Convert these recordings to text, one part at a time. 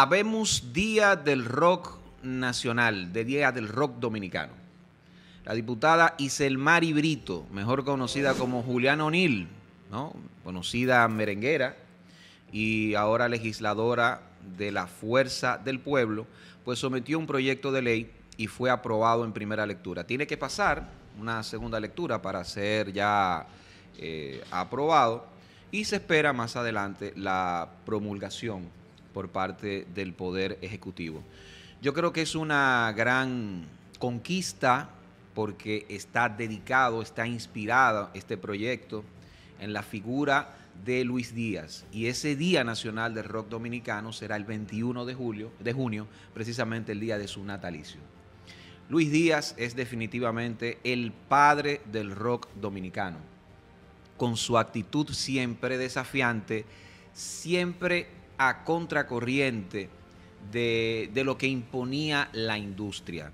habemos Día del Rock Nacional, de Día del Rock Dominicano. La diputada Iselmari Brito, mejor conocida como Juliana O'Neill, ¿no? conocida merenguera y ahora legisladora de la Fuerza del Pueblo, pues sometió un proyecto de ley y fue aprobado en primera lectura. Tiene que pasar una segunda lectura para ser ya eh, aprobado y se espera más adelante la promulgación por parte del Poder Ejecutivo. Yo creo que es una gran conquista porque está dedicado, está inspirado este proyecto en la figura de Luis Díaz. Y ese Día Nacional del Rock Dominicano será el 21 de, julio, de junio, precisamente el día de su natalicio. Luis Díaz es definitivamente el padre del rock dominicano, con su actitud siempre desafiante, siempre a contracorriente de, de lo que imponía la industria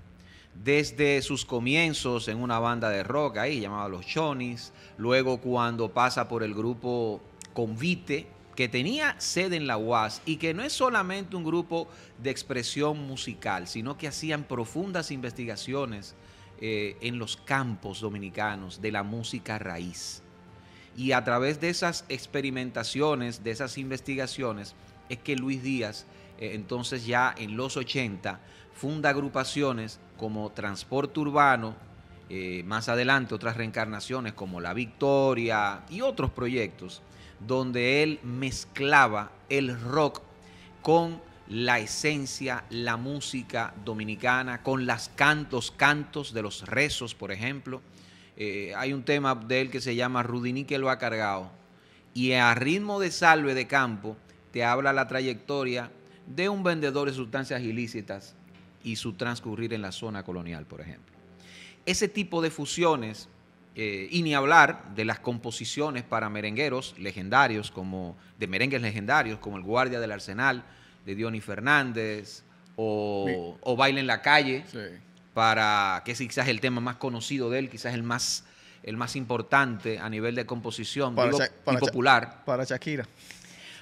desde sus comienzos en una banda de rock ahí llamada Los Chonis, luego cuando pasa por el grupo Convite, que tenía sede en la UAS y que no es solamente un grupo de expresión musical, sino que hacían profundas investigaciones eh, en los campos dominicanos de la música raíz. Y a través de esas experimentaciones, de esas investigaciones, es que Luis Díaz, eh, entonces ya en los 80, funda agrupaciones como Transporte Urbano, eh, más adelante otras reencarnaciones como La Victoria y otros proyectos, donde él mezclaba el rock con la esencia, la música dominicana, con las cantos, cantos de los rezos, por ejemplo. Eh, hay un tema de él que se llama Rudini que lo ha cargado. Y a ritmo de salve de campo te habla la trayectoria de un vendedor de sustancias ilícitas y su transcurrir en la zona colonial, por ejemplo. Ese tipo de fusiones, eh, y ni hablar de las composiciones para merengueros legendarios, como de merengues legendarios, como El Guardia del Arsenal, de Diony Fernández, o, Baile en la Calle, para que es quizás el tema más conocido de él, quizás el más, el más importante a nivel de composición y popular. Para Shakira.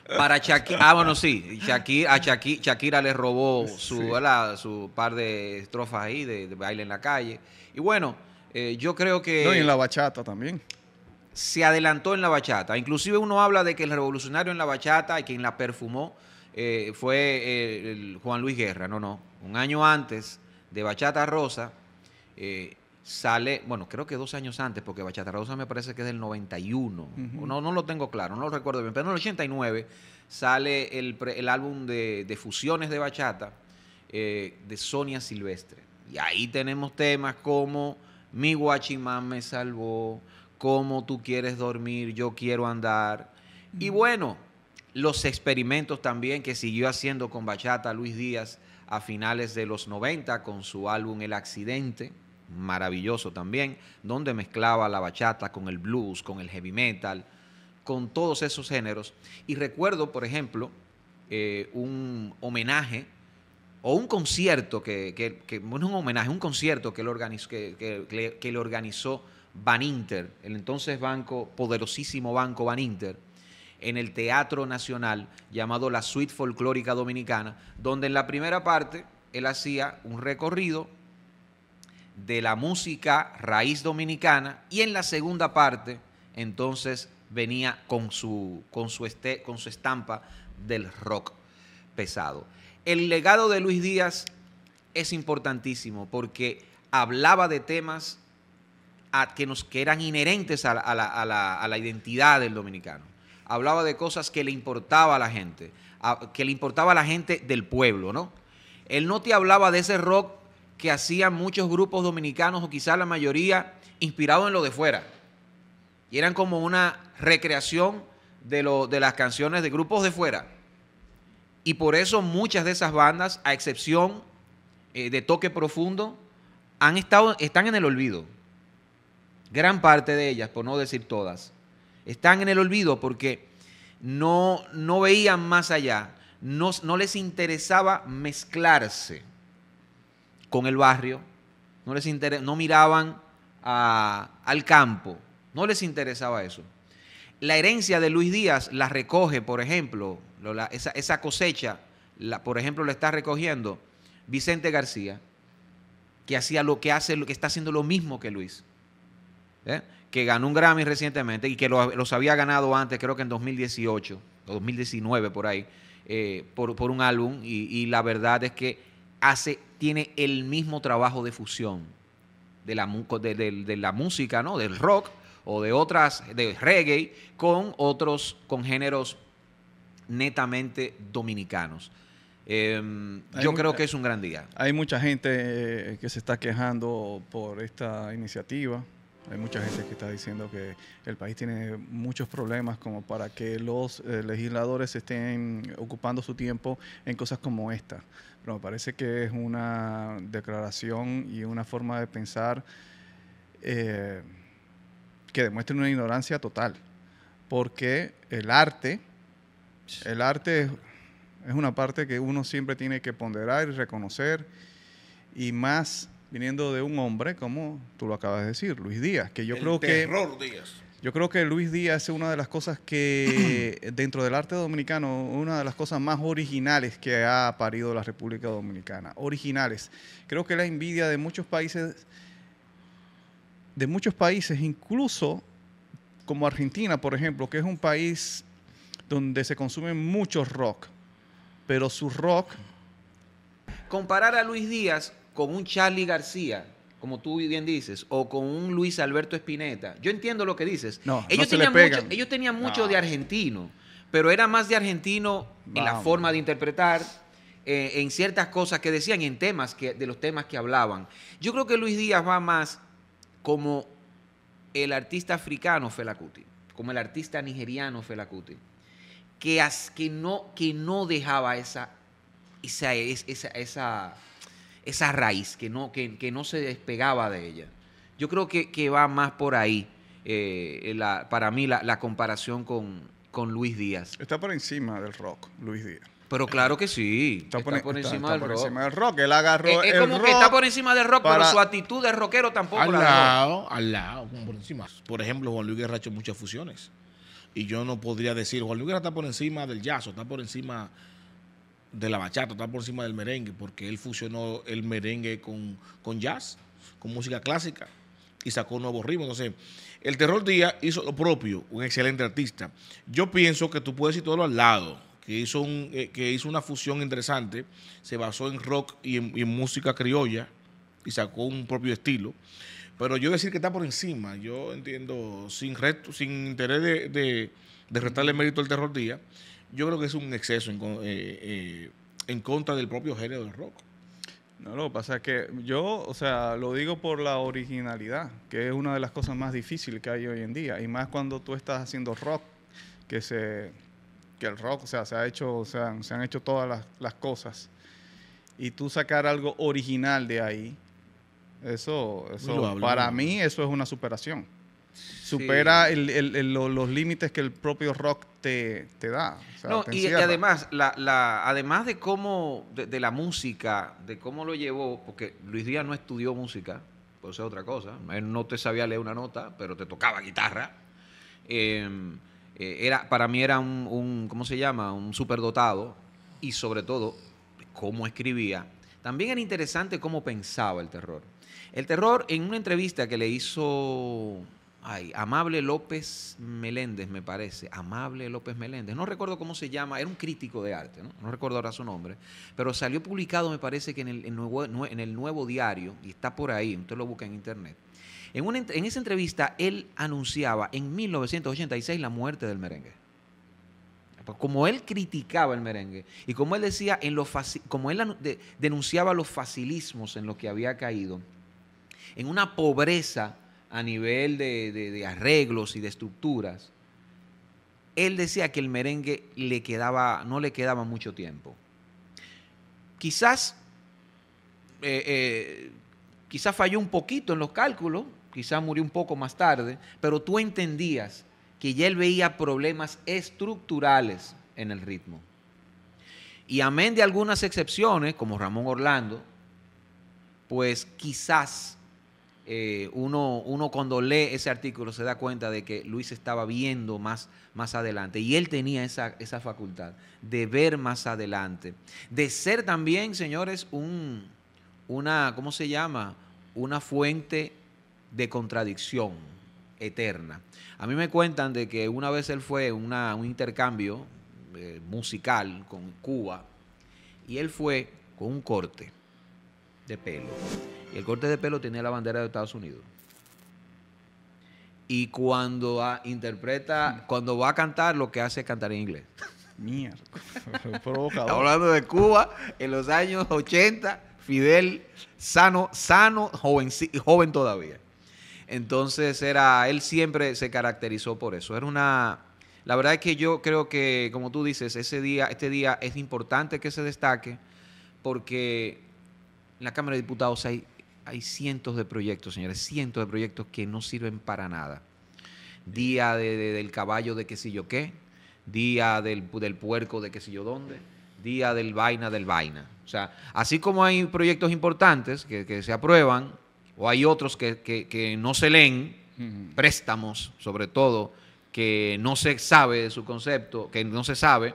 Para Shakira, ah, bueno, sí, Shakira, a Shakira, le robó su, su par de estrofas ahí de, baile en la calle. Y bueno, eh, yo creo que... No, y en la bachata también. Se adelantó en la bachata. Inclusive uno habla de que el revolucionario en la bachata y quien la perfumó eh, fue eh, Juan Luis Guerra. No, no. Un año antes de Bachata Rosa, sale, bueno, creo que dos años antes, porque Bachata Rosa me parece que es del 91, no, no lo tengo claro, no lo recuerdo bien, pero en el 89 sale el, álbum de, fusiones de bachata eh, de Sonia Silvestre. Y ahí tenemos temas como Mi guachimán me salvó, Cómo tú quieres dormir, Yo quiero andar. Y bueno, los experimentos también que siguió haciendo con bachata Luis Díaz a finales de los 90 con su álbum El Accidente maravilloso también, donde mezclaba la bachata con el blues, con el heavy metal, con todos esos géneros. Y recuerdo, por ejemplo, eh, un homenaje o un concierto que, es un homenaje, un concierto que le organizó, que, le organizó Van Inter, el entonces banco, poderosísimo banco Van Inter, en el Teatro Nacional llamado la Suite Folclórica Dominicana, donde en la primera parte él hacía un recorrido de la música raíz dominicana y en la segunda parte entonces venía con su, con su, este, con su estampa del rock pesado. El legado de Luis Díaz es importantísimo porque hablaba de temas que, nos, que eran inherentes a la, a la identidad del dominicano. Hablaba de cosas que le importaba a la gente, que le importaba a la gente del pueblo, ¿no? Él no te hablaba de ese rock que hacían muchos grupos dominicanos o quizás la mayoría inspirados en lo de fuera. Y eran como una recreación de, lo, de las canciones de grupos de fuera. Y por eso muchas de esas bandas, a excepción eh, de toque profundo, han estado, están en el olvido. Gran parte de ellas, por no decir todas, están en el olvido porque no, no veían más allá, no, no les interesaba mezclarse con el barrio, no, les no miraban al campo, no les interesaba eso. La herencia de Luis Díaz la recoge, por ejemplo, esa, cosecha, la, por ejemplo, lo está recogiendo Vicente García, que hacía lo que hace, lo que está haciendo lo mismo que Luis. ¿eh? Que ganó un Grammy recientemente y que los había ganado antes, creo que en 2018 o 2019 por ahí, eh, por, un álbum. Y, la verdad es que hace, tiene el mismo trabajo de fusión de la, de, la música, ¿no? Del rock o de otras, de reggae, con otros, con géneros netamente dominicanos. Em, yo creo que es un gran día. Hay mucha gente eh, que se está quejando por esta iniciativa. Hay mucha gente que está diciendo que el país tiene muchos problemas como para que los eh, legisladores estén ocupando su tiempo en cosas como esta. Pero me parece que es una declaración y una forma de pensar eh, que demuestra una ignorancia total. Porque el arte, el arte es una parte que uno siempre tiene que ponderar y reconocer. Y más viniendo de un hombre como tú lo acabas de decir, Luis Díaz, que yo creo que Díaz. Yo creo que Luis Díaz es una de las cosas que dentro del arte dominicano, una de las cosas más originales que ha parido la República Dominicana, originales. Creo que la envidia de muchos países de muchos países, incluso como Argentina, por ejemplo, que es un país donde se consume mucho rock, pero su rock comparar a Luis Díaz con un Charlie García, como tú bien dices, o con un Luis Alberto Espineta. Yo entiendo lo que dices. No, ellos, no tenían mucho, ellos tenían mucho de argentino, pero era más de argentino en la forma de interpretar, eh, en ciertas cosas que decían, en temas que, de los temas que hablaban. Yo creo que Luis Díaz va más como el artista africano Felacuti, como el artista nigeriano Felacuti, que, que, no, que no dejaba esa, esa, esa, esa esa raíz, que no, que, no se despegaba de ella. Yo creo que, va más por ahí, eh, para mí, la, comparación con, con, Luis Díaz. Está por encima del rock, Luis Díaz. Pero claro que sí. Está, por, encima, del, rock. encima del rock. Él agarró. Es, como que está por encima del rock, pero su actitud de rockero tampoco al lado, Al lado, por encima. Por ejemplo, Juan Luis Guerra ha hecho muchas fusiones. Y yo no podría decir, Juan Luis Guerra está por encima del jazz, o está por encima de la bachata, está por encima del merengue, porque él fusionó el merengue con, con jazz, con música clásica y sacó nuevos ritmos. Entonces, el Terror Día hizo lo propio, un excelente artista. Yo pienso que tú puedes ir todo al lado, que hizo, un, eh, que hizo una fusión interesante, se basó en rock y en, música criolla y sacó un propio estilo. Pero yo decir que está por encima, yo entiendo, sin, reto, sin interés de, de, de restarle mérito al Terror Día, yo creo que es un exceso en, eh, eh, en contra del propio género del rock. No, lo que pasa es que yo, o sea, lo digo por la originalidad, que es una de las cosas más difíciles que hay hoy en día, y más cuando tú estás haciendo rock, que se que el rock, o sea, se ha hecho, o sea, se han hecho todas las, las cosas, y tú sacar algo original de ahí, eso, eso para mí eso es una superación supera los límites que el propio rock te, da. no, y, además, la, además de cómo, de, la música, de cómo lo llevó, porque Luis Díaz no estudió música, por eso es otra cosa, él no te sabía leer una nota, pero te tocaba guitarra. Em, eh, era, para mí era un, un, ¿cómo se llama? Un superdotado y sobre todo cómo escribía. También era interesante cómo pensaba el terror. El terror, en una entrevista que le hizo Amable López Meléndez, me parece. Amable López Meléndez. No recuerdo cómo se llama, era un crítico de arte, ¿no? No recuerdo ahora su nombre. Pero salió publicado, me parece que en el, nuevo, en el nuevo diario, y está por ahí, usted lo busca en internet. En, en esa entrevista, él anunciaba en 1986 la muerte del merengue. Como él criticaba el merengue y como él decía, en lo como él denunciaba los facilismos en los que había caído, en una pobreza a nivel de, arreglos y de estructuras, él decía que el merengue le quedaba, no le quedaba mucho tiempo. Quizás, eh, eh, quizás falló un poquito en los cálculos, quizás murió un poco más tarde, pero tú entendías que ya él veía problemas estructurales en el ritmo. Y amén de algunas excepciones, como Ramón Orlando, pues quizás eh, uno, uno cuando lee ese artículo se da cuenta de que Luis estaba viendo más, más adelante y él tenía esa, esa facultad de ver más adelante, de ser también, señores, un, una, ¿cómo se llama? Una fuente de contradicción eterna. A mí me cuentan de que una vez él fue a un intercambio eh, musical con Cuba y él fue con un corte de pelo. Y el corte de pelo tenía la bandera de Estados Unidos. Y cuando interpreta, cuando va a cantar, lo que hace es cantar en inglés. Mierda. Hablando de Cuba en los años 80, Fidel sano, sano, joven, joven todavía. Entonces era, él siempre se caracterizó por eso. Era una, la verdad es que yo creo que, como tú dices, ese día, este día es importante que se destaque porque en la Cámara de Diputados hay, hay cientos de proyectos, señores, cientos de proyectos que no sirven para nada. Día del caballo de qué sé yo qué, día del, del puerco de qué sé yo dónde, día del vaina del vaina. O sea, así como hay proyectos importantes que, que se aprueban, o hay otros que, no se leen, préstamos sobre todo, que no se sabe de su concepto, que no se sabe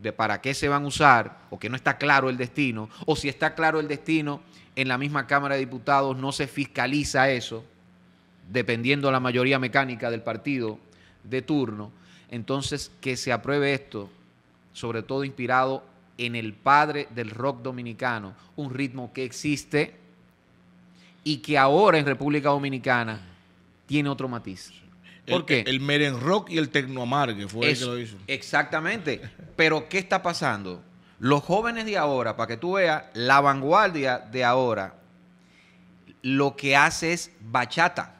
de para qué se van a usar, o que no está claro el destino, o si está claro el destino, en la misma Cámara de Diputados no se fiscaliza eso, dependiendo de la mayoría mecánica del partido de turno. Entonces, que se apruebe esto, sobre todo inspirado en el padre del rock dominicano, un ritmo que existe, y que ahora en República Dominicana tiene otro matiz. ¿Por qué? El meren rock y el tecnoamargue fue el que lo hizo. Exactamente. Pero ¿qué está pasando? Los jóvenes de ahora, para que tú veas, la vanguardia de ahora, lo que hace es bachata.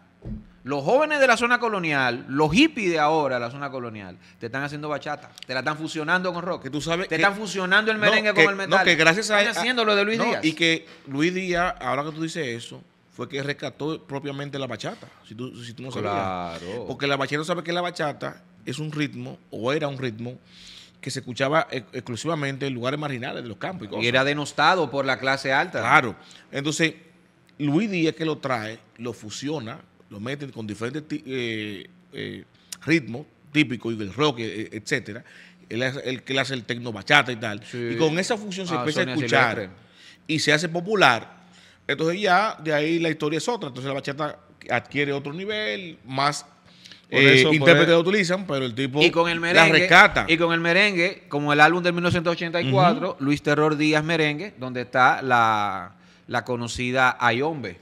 Los jóvenes de la zona colonial, los hippies de ahora, la zona colonial, te están haciendo bachata, te la están fusionando con rock. Que tú sabes te están fusionando el merengue con el metal. No, que gracias a, están haciendo lo de Luis Díaz. Y que Luis Díaz, ahora que tú dices eso, fue que rescató propiamente la bachata, si tú, si tú no sabías. Porque la bachata sabe que la bachata es un ritmo, o era un ritmo, que se escuchaba exclusivamente en lugares marginales de los campos. Y, era denostado por la clase alta. Claro. Entonces, Luis Díaz que lo trae, lo fusiona, lo mete con diferentes eh, eh, ritmos típicos, y el rock, eh, etcétera. Él es el que le hace el tecno bachata y tal. Y con esa fusión se ah, empieza a escuchar y se hace popular entonces ya de ahí la historia es otra. Entonces la bachata adquiere otro nivel, más eh, intérpretes la utilizan, pero el tipo y con el merengue, la rescata. Y con el merengue, como el álbum de 1984, Luis Terror Díaz Merengue, donde está la, conocida Ayombe.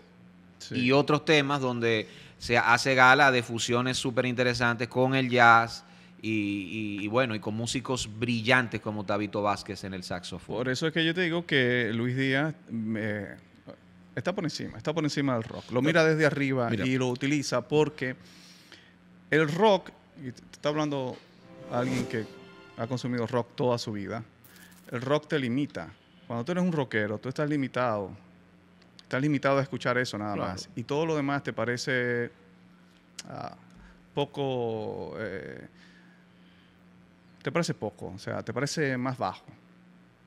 Y otros temas donde se hace gala de fusiones súper interesantes con el jazz. Y, bueno, y con músicos brillantes como Tabito Vázquez en el saxofón. Por eso es que yo te digo que Luis Díaz Está por encima, está por encima del rock. Lo mira desde arriba y lo utiliza porque el rock, y te está hablando alguien que ha consumido rock toda su vida, el rock te limita. Cuando tú eres un rockero, tú estás limitado. Estás limitado a escuchar eso nada más. Y todo lo demás te parece ah, poco... Eh, te parece poco, o sea, te parece más bajo.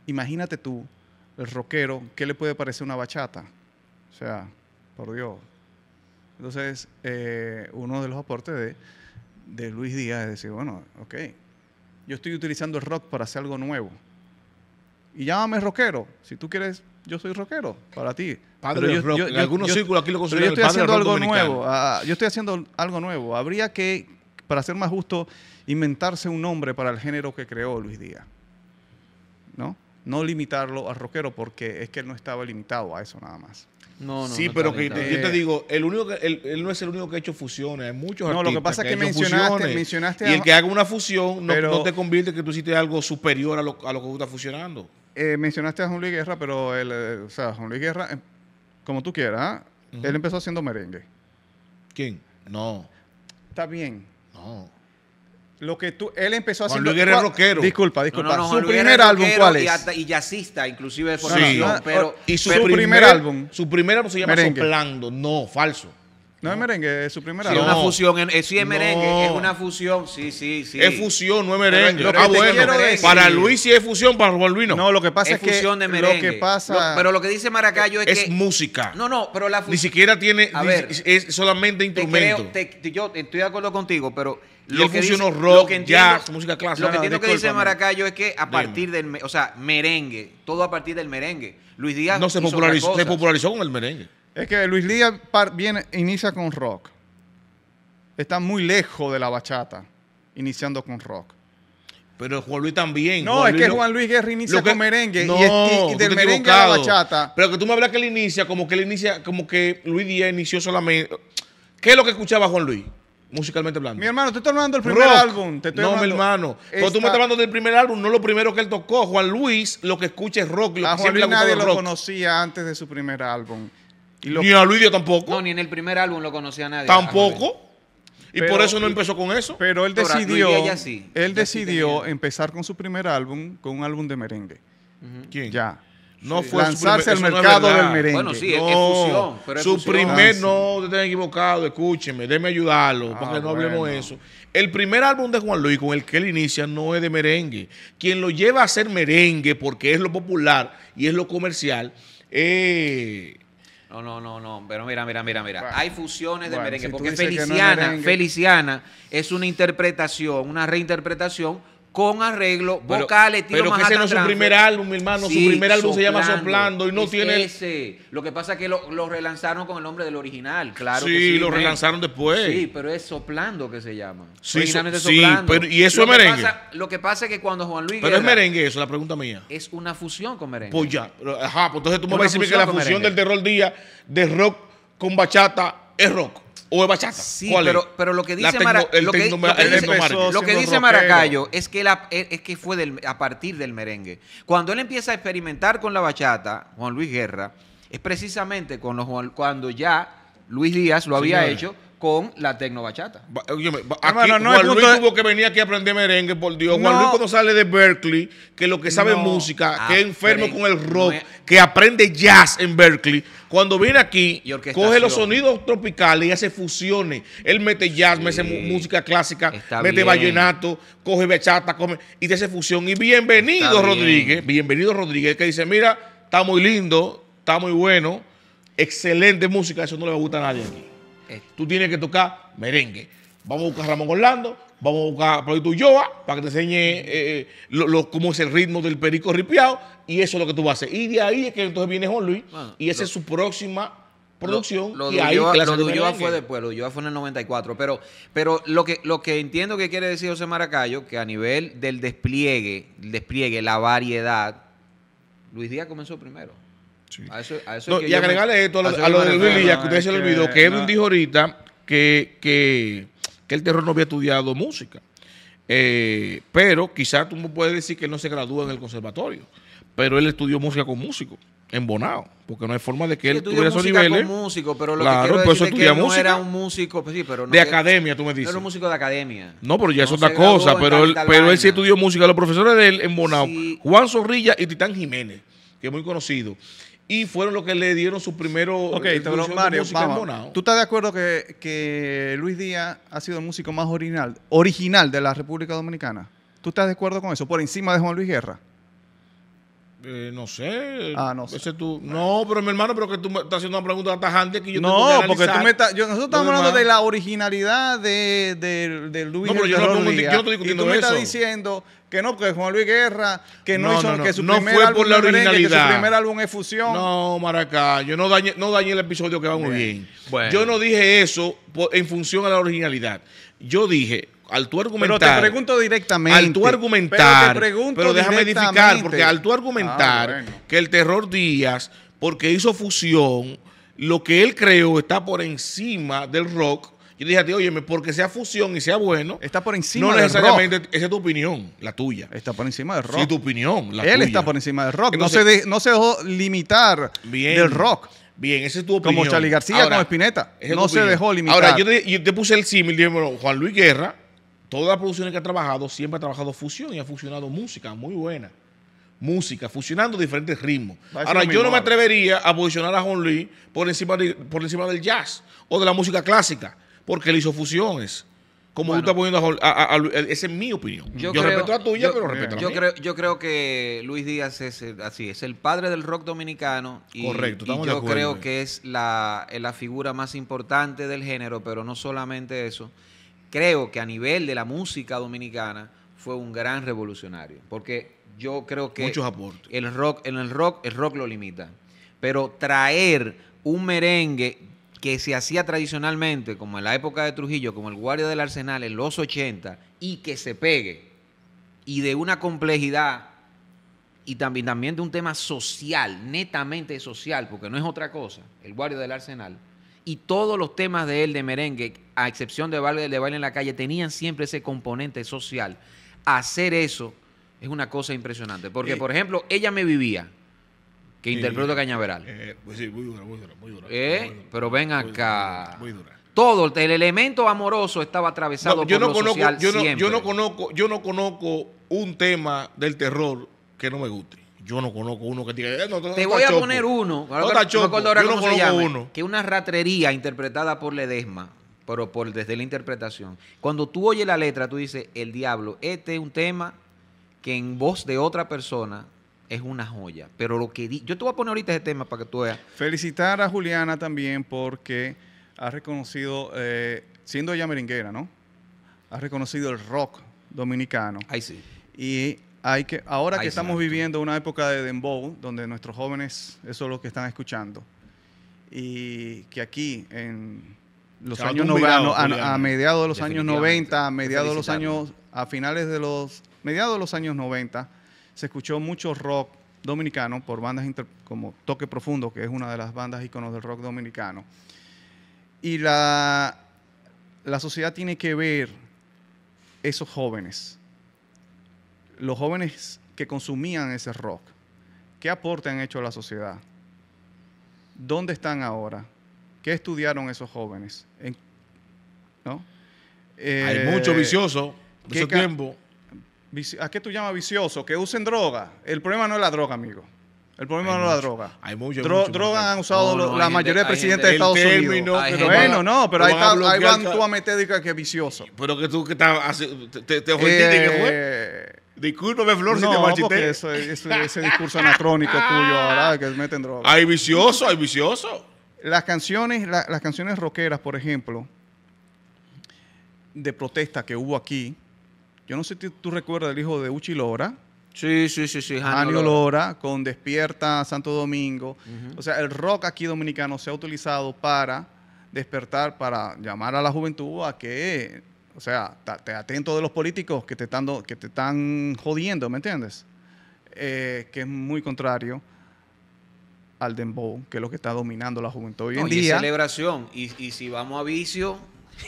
Imagínate tú, el rockero, ¿qué le puede parecer una bachata? O sea, por Dios. Entonces, eh, uno de los aportes de, Luis Díaz es decir, bueno, ok, yo estoy utilizando el rock para hacer algo nuevo. Y llámame rockero. Si tú quieres, yo soy rockero para ti. Padre del rock. en algunos círculos aquí lo consideran yo estoy haciendo algo nuevo. Ah, yo estoy haciendo algo nuevo. Habría que, para ser más justo, inventarse un nombre para el género que creó Luis Díaz. ¿No? No limitarlo al rockero porque es que él no estaba limitado a eso nada más. No, no, sí, pero que yo te digo, el único que, él, no es el único que ha hecho fusiones, hay muchos No, lo que pasa es que, mencionaste, mencionaste y el que haga una fusión no, te convierte que tú hiciste algo superior a lo, a lo que tú estás fusionando. Eh, mencionaste a Juan Luis Guerra, pero él, eh, o sea, Juan Luis Guerra, eh, como tú quieras, ¿ah? él empezó haciendo merengue. ¿Quién? No. Está bien. No. Lo que tú, él empezó haciendo. Juan Luis rockero. Disculpa, disculpa. su primer álbum, ¿cuál es? Y, jazzista, inclusive de formación. Sí. pero, y su, primer, álbum. Su primer álbum se llama Soplando. No, falso. No es merengue, es su primer Sí, álbum. una fusión, en- eh, sí es merengue, es una fusión, sí, sí, sí. Es fusión, no es merengue. Pero lo ah, que bueno. Para Luis sí es fusión, para Juan Luis no. No, lo que pasa es es, que fusión de lo merengue. que pasa... Lo- pero lo que dice Maracayo es, es que música. No, no, pero la Ni fusión siquiera tiene. A ni- ver, es solamente te instrumento. creo, te- te- yo estoy de acuerdo contigo, pero Y él que dice- rock, lo que entiendo- jazz, música clásica. Lo que entiendo que dice. Maracayo es que a Dime. partir del, o sea, merengue, todo a partir del merengue. Luis Díaz no se hizo popularizó, se popularizó con el merengue. Es que Luis Díaz par- viene, inicia con rock. Está muy lejos de la bachata, iniciando con rock. Pero Juan Luis también. No, es que lo- Juan Luis Guerra inicia lo que- con merengue No, y, es- y- y del merengue a la bachata. Pero que tú me hablas que él inicia, como que él inicia, como que Luis Díaz inició solamente. ¿Qué es lo que escuchaba Juan Luis? Musicalmente hablando. Mi hermano, te estoy hablando del primer Rock. álbum. Te estoy no, mi hermano. Cuando tú me Esta- estás hablando del primer álbum, no lo primero que él tocó. Juan Luis lo que escucha es rock. Lo A que Juan Luis nadie lo rock. conocía antes de su primer álbum. Y lo- Ni a Luis Díaz tampoco. No, ni en el primer álbum lo conocía nadie. tampoco. Y Pero- por eso no empezó con eso. pero él Ahora, Luis decidió, ya sí, él sí decidió empezar con su primer álbum con un álbum de merengue. ¿Quién? Ya. No Sí. fue su Lanzarse primer- al no mercado del merengue. Bueno, sí, es- No, es fusión, pero es su fusión. primer, Ah, no, te están equivocado, escúcheme, déme ayudarlo, Ah, para que no hablemos de eso. El primer álbum de Juan Luis con el que él inicia no es de merengue. Quien lo lleva a hacer merengue, porque es lo popular y es lo comercial, eh, No, no, no, no, pero mira, mira, mira, mira. Bueno. Hay fusiones de Bueno, merengue, si porque no es merengue. Feliciana es una interpretación, una reinterpretación con arreglo pero, vocal, estilo pero que ese no es su primer álbum, mi hermano. Sí, su primer álbum se llama Soplando. Y no Es tiene... Ese. Lo que pasa es que lo, lo relanzaron con el nombre del original, claro. Sí, que sí lo relanzaron después. Sí, pero es Soplando que se llama. Sí, so- sí, pero- ¿y eso Lo es merengue? pasa- lo que pasa es que cuando Juan Luis Pero es Guerra merengue eso, la pregunta mía. es una fusión con merengue. Pues ya, ajá, pues entonces tú me vas a decir que la fusión merengue. del terror día de rock con bachata es rock o es bachata. Sí, ¿Cuál pero, es? pero lo que dice, tecno- tecno-. Maracayo es que, la- es es que fue del- a partir del merengue. Cuando él empieza a experimentar con la bachata, Juan Luis Guerra, es precisamente con los cuando ya Luis Díaz lo había hecho con la tecnobachata. Ba- óyeme, ba- Hermano, aquí no es Juan Luis de- tuvo que venir aquí a aprender merengue, por Dios. Juan. Luis cuando sale de Berkeley, que lo que sabe No. música, Ah, que es enfermo con el rock, no es- que aprende jazz en Berkeley, cuando viene aquí, coge los sonidos tropicales y hace fusiones. Él mete jazz, Sí. mete música clásica, Está mete bien. vallenato, coge bachata, come, y te hace fusión. Y bienvenido Está bien. Rodríguez, bienvenido Rodríguez, que dice, mira, está muy lindo, está muy bueno, excelente música, eso no le va a gustar a nadie aquí. Tú tienes que tocar merengue. Vamos a buscar a Ramón Orlando, vamos a buscar a Proyecto Ulloa para que te enseñe eh, eh, lo, lo- cómo es el ritmo del perico ripiado y eso es lo que tú vas a hacer. Y de ahí es que entonces viene Juan Luis Bueno, y esa lo- es su próxima producción. Lo, lo y de ahí Ulloa, clase lo de Ulloa fue después, lo de Ulloa fue en el 94. Pero, pero lo, que, lo que entiendo que quiere decir José Maracayo, que a nivel del despliegue, el despliegue, la variedad, Luis Díaz comenzó primero. Sí. A eso, a eso No, es que y me- agregarle esto a lo, a de Luis. Díaz, que usted se le olvidó, que Edwin no. dijo ahorita que, que, que el terror no había estudiado música. Eh, pero quizás tú me puedes decir que él no se gradúa en el conservatorio. Pero él estudió música con músicos en Bonao, porque no hay forma de que él Sí, tuviera esos niveles. con músico, pero lo Claro, que quiero decir es que él no era un músico, pues sí, pero no de que- academia, tú me No dices. era un músico de academia. No, pero ya es No otra se graduó cosa. Pero él, pero él sí estudió música. Los profesores de él en Bonao, Sí. Juan Zorrilla y Titán Jiménez, que es muy conocido. Y fueron los que le dieron su primero Ok, eh, función de Mario, vamos. ¿Tú estás de acuerdo que, que Luis Díaz ha sido el músico más original, original de la República Dominicana? ¿Tú estás de acuerdo con eso? Por encima de Juan Luis Guerra. Eh, no sé. Ah, no sé. Ese tú- no, pero mi hermano, pero que tú me estás haciendo una pregunta tajante que yo tengo no, que porque tú me estás. yo- nosotros estamos hablando demás. de la originalidad de, de, de Luis No, pero yo no yo no estoy Y discutiendo tú me estás diciendo que no, porque Juan Luis Guerra, que no, No, hizo no, que su No primer fue álbum por la merengue, que originalidad. su primer álbum es fusión. No, Maracá, yo no dañé, no dañé el episodio que va muy Bien. bien. Bueno. Yo no dije eso por- en función a la originalidad. Yo dije, al pero argumentar. te pregunto directamente. al tú argumentar, Pero, te pregunto pero déjame edificar, porque al tú argumentar Ah, bueno. que el terror Díaz, porque hizo fusión, lo que él creó está por encima del rock. Yo dije a ti, óyeme, porque sea fusión y sea bueno, Está por encima no del necesariamente, esa es tu opinión, la tuya. Está por encima del rock. Sí, tu opinión, la Él tuya. está por encima del rock. Entonces- no, se de- no se dejó limitar Bien. del rock. Bien, esa es tu opinión. Como Charlie García Ahora, con Spinetta. esa es No tu se opinión. dejó limitar. Ahora, yo te, yo te puse el símil, dije, bueno, Juan Luis Guerra, todas las producciones que ha trabajado, siempre ha trabajado fusión y ha fusionado música muy buena. música, fusionando diferentes ritmos. Ahora, yo no me atrevería a posicionar a Juan Luis por encima, de- por encima del jazz o de la música clásica, porque él hizo fusiones. Como Bueno. tú estás poniendo a, a- a- a- esa es mi opinión. Yo, creo- respeto la tuya, yo- pero respeto la yo mía. creo, yo creo que Luis Díaz es el- así, es el padre del rock dominicano. Y, Correcto, y estamos de yo acuerdo. creo que es la, es la figura más importante del género, pero no solamente eso. Creo que a nivel de la música dominicana fue un gran revolucionario. Porque yo creo que Muchos aportes. el rock, en el rock, el rock lo limita. Pero traer un merengue que se hacía tradicionalmente, como en la época de Trujillo, como el Guardia del Arsenal en los 80, y que se pegue, y de una complejidad, y también, también de un tema social, netamente social, porque no es otra cosa, el Guardia del Arsenal, y todos los temas de él de merengue, a excepción de baile, de baile en la calle, tenían siempre ese componente social. Hacer eso es una cosa impresionante, porque, Eh, por ejemplo, ella me vivía, que Sí. interpretó Cañaveral. Eh, pues sí, muy dura, muy dura, muy dura. ¿Eh? muy dura, Pero ven muy dura, acá. Muy dura. Todo, el elemento amoroso estaba atravesado No, yo, por no lo conozco, social yo, no, yo no conozco, yo no conozco un tema del terror que no me guste. Yo no conozco uno que diga, eh, no, no Te voy a poner uno, ahora No que- está no me ahora Yo no cómo se llama, uno. que una ratrería interpretada por Ledesma, pero por, desde la interpretación. Cuando tú oyes la letra, tú dices, el diablo, este es un tema que en voz de otra persona es una joya. Pero lo que di yo te voy a poner ahorita ese tema para que tú veas. Felicitar a Juliana también porque ha reconocido, eh, siendo ella merenguera, ¿no? Ha reconocido el rock dominicano. Ahí sí. Y hay que, ahora que estamos exacto. viviendo una época de dembow, donde nuestros jóvenes, eso es lo que están escuchando, y que aquí en los años tú un virado, 90, a, mediados de los años Definitivamente. 90, a mediados de los años, a finales de los, mediados de los años 90, se escuchó mucho rock dominicano por bandas inter- como Toque Profundo, que es una de las bandas íconos del rock dominicano. Y la, la sociedad tiene que ver esos jóvenes, los jóvenes que consumían ese rock, ¿qué aporte han hecho a la sociedad? ¿Dónde están ahora? ¿Qué estudiaron esos jóvenes? En- ¿no? Hay Eh, mucho vicioso. ¿qué Mucho ca- tiempo. ¿A qué tú llamas vicioso? Que usen droga. El problema no es la droga, amigo. El problema Hay no es la droga. hay mucho, Dro- mucho, droga mucho. han usado No, lo- no, la mayoría de presidentes de Estados Unidos. Bueno, no, pero ahí, está, ahí van tú a meter que es vicioso. Pero que tú que estás te, te, te ofendiste que fue. Eh, Discúlpame, Flor, si te no, porque marchité. eso, eso- ese discurso anacrónico tuyo ahora que meten droga. Hay vicioso, hay vicioso. Las canciones, la- las canciones rockeras, por ejemplo, de protesta que hubo aquí, yo no sé si tú recuerdas el hijo de Uchi Lora, Sí, sí, sí, sí. Janio Anio Lora. Con Despierta Santo Domingo. O sea, el rock aquí dominicano se ha utilizado para despertar, para llamar a la juventud a que, o sea, te atento de los políticos que te están, do- que te están jodiendo, ¿me entiendes? Eh, que es muy contrario al dembow, que es lo que está dominando la juventud hoy No, en y es día. celebración. Y, y si vamos a vicio,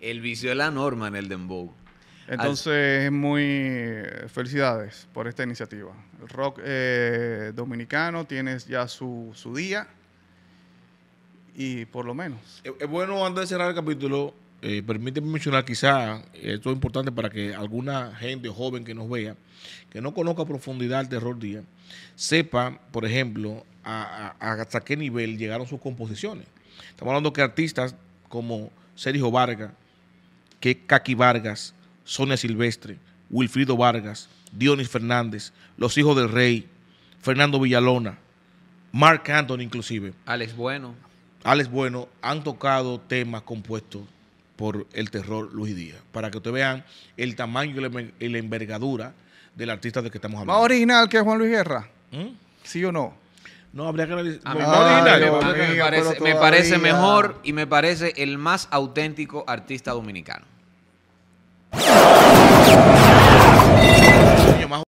el vicio es la norma en el dembow. Entonces, es muy felicidades por esta iniciativa. El rock eh, dominicano tiene ya su, su día y por lo menos. Es es bueno, antes de cerrar el capítulo, eh, permíteme mencionar quizá, eh, esto es importante para que alguna gente joven que nos vea, que no conozca a profundidad el terror día, sepa, por ejemplo, a- a- hasta qué nivel llegaron sus composiciones. Estamos hablando que artistas como Sergio Vargas, que Kaki Vargas, Sonia Silvestre, Wilfrido Vargas, Dionis Fernández, Los Hijos del Rey, Fernando Villalona, Mark Anthony inclusive, Alex Bueno. Alex Bueno han tocado temas compuestos por el terror Luis Díaz, para que ustedes vean el tamaño y la, envergadura del artista del que estamos Más hablando. original que Juan Luis Guerra, ¿Mm? ¿sí o no? No, habría que analizar. No, no me, me parece, me mejor y me parece el más auténtico artista dominicano.